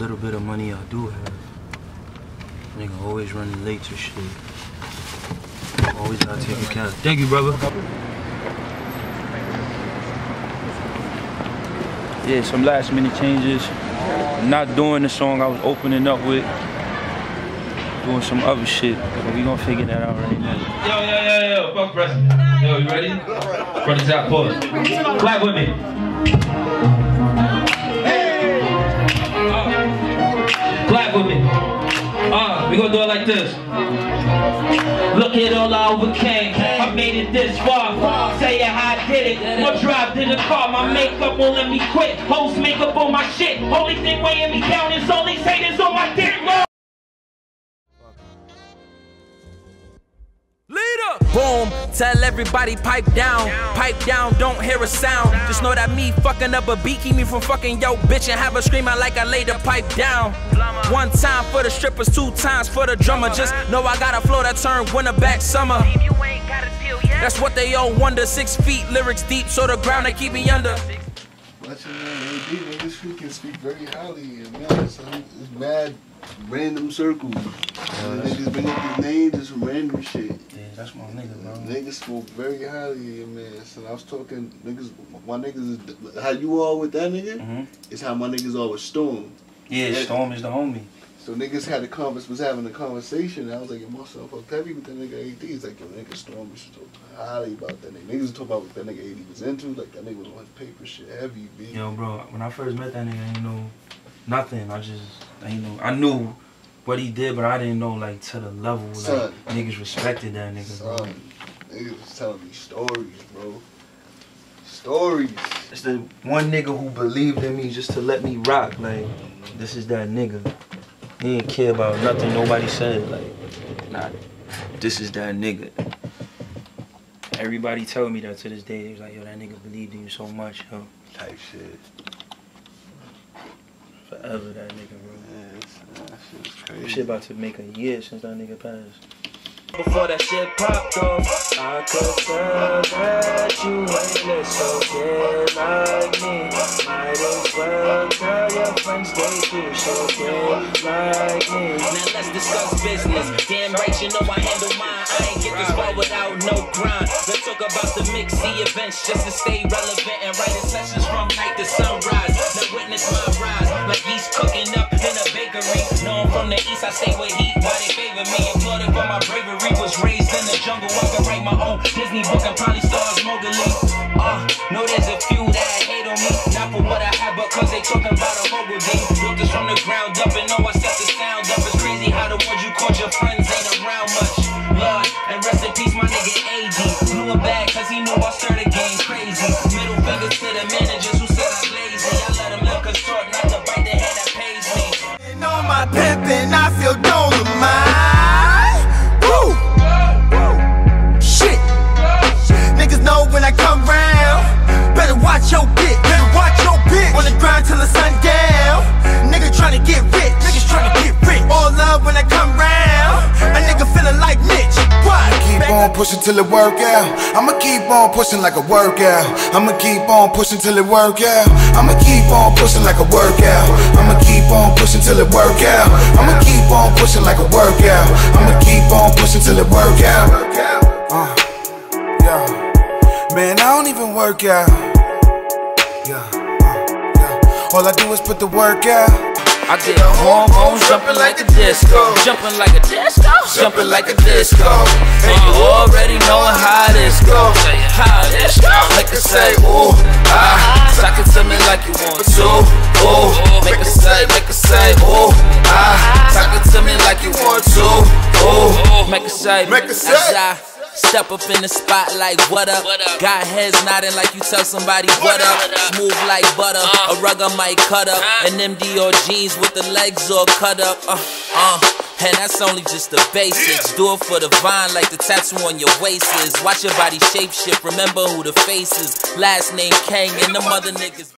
little bit of money I do have, nigga always running late to shit. Always gotta take a cab. Thank you, brother. Yeah, some last minute changes. Not doing the song I was opening up with. Doing some other shit. But we gonna figure that out right now. Yo, yo, yo, yo, fuck president. Yo, you ready? Front the top, pause. Clap with me. Uh, we gonna do it like this. Look at all I overcame. I made it this far. Say how I did it. One drive in the car. My makeup won't let me quit. Host makeup on my shit. Only thing weighing me down is all these haters on my dick. Boom, tell everybody pipe down. Pipe down, don't hear a sound. Just know that me fucking up a beat keep me from fucking yo bitch and have her screaming like I laid the pipe down. One time for the strippers, two times for the drummer. Just know I got a flow that turn winter back summer. That's what they all wonder. Six feet, lyrics deep, so the ground they keep me under. Watching man, AD niggas can speak very highly and man, so it's mad random circles. And niggas bring up these names and some random shit. Yeah, that's my nigga, bro. Niggas spoke very highly of man. So I was talking niggas my niggas is how you all with that nigga Mhm. is how my niggas all with Storm. Yeah, Storm is the homie. So niggas had a convers was having a conversation. And I was like, yo, myself up heavy with that nigga AD. He's like, yo, nigga Storm was talking highly about that nigga. Niggas was talking about what that nigga AD was into. Like that nigga was on his paper shit heavy, B. Yo, bro, when I first met that nigga, I didn't know nothing. I just, I didn't know. I knew what he did, but I didn't know like to the level like Son. niggas respected that nigga, bro. Son, niggas was telling me stories, bro. Stories. It's the one nigga who believed in me just to let me rock. Like, this is that nigga. He didn't care about nothing nobody said. Like, nah, this is that nigga. Everybody tell me that to this day. They was like, yo, that nigga believed in you so much, yo. Type shit. Forever that nigga, bro. Man, it's, that shit was crazy. Shit about to make a year since that nigga passed. Before that shit popped off, I could tell that you ain't lit so get like me. Might as well tell your friends they do so get like me. Now let's discuss business. Damn right, you know I handle mine. I ain't get this far without no grind. Let's talk about the mix, the events, just to stay relevant and writing sessions from night to I stay with heat. Why they favor me? Applauded for my bravery. Was raised in the jungle. I can write my own Disney book and probably stars Mowgli. Uh, know there's a few that hate on me, not for what I have, but cause they talking about a mogul D. Built this from the ground up and know I set the sound pushing till it work out. I'ma keep on pushing like a workout. I'ma keep on pushing till it work out. I'ma keep on pushing like a workout. I'ma keep on pushing till it work out. I'ma keep on pushing like a workout. I'ma keep on pushing till it work out. Uh, yeah. Man, I don't even work out. Yeah, uh, yeah. All I do is put the work out. I get hormones jumping like a disco, jumping like a disco, jumping like a disco. And you already knowing how this go, how this go. Make her say ooh ah, talk it to me like you want to. Ooh, make her say, make her say ooh ah, talk it to me like you want to. Ooh, make her say, Make her say. as I Step up in the spotlight, what up? What up? Got heads nodding like you tell somebody what up. Smooth like butter, a rug I might cut up. An MD or jeans with the legs all cut up. Uh, uh. And that's only just the basics. Do it for the vine like the tattoo on your waist is. Watch your body shape shift. Remember who the face is. Last name King and the mother niggas.